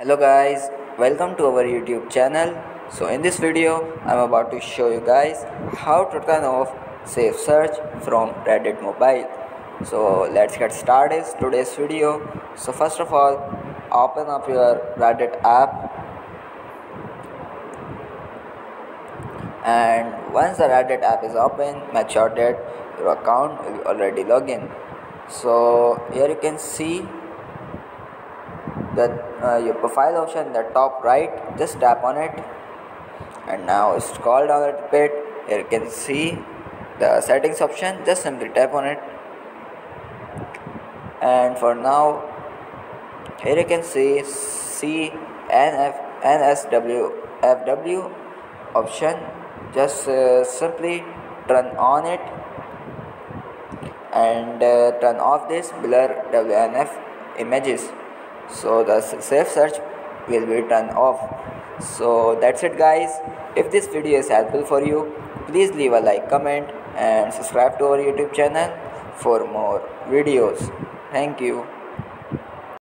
hello guys welcome to our youtube channel. So in this video i'm about to show you guys how to turn off safe search from reddit mobile. So let's get started today's video. So first of all open up your reddit app. And once the reddit app is open make sure that your account will already log in. So here you can see the uh, your profile option in the top right just tap on it. And now scroll down a bit here you can see the settings option. Just simply tap on it. And for now here you can see CNF NSW FW option. Just uh, simply turn on it. And uh, turn off this blur WNF images so the safe search will be turned off. So that's it guys. If this video is helpful for you please leave a like comment and subscribe to our youtube channel for more videos. Thank you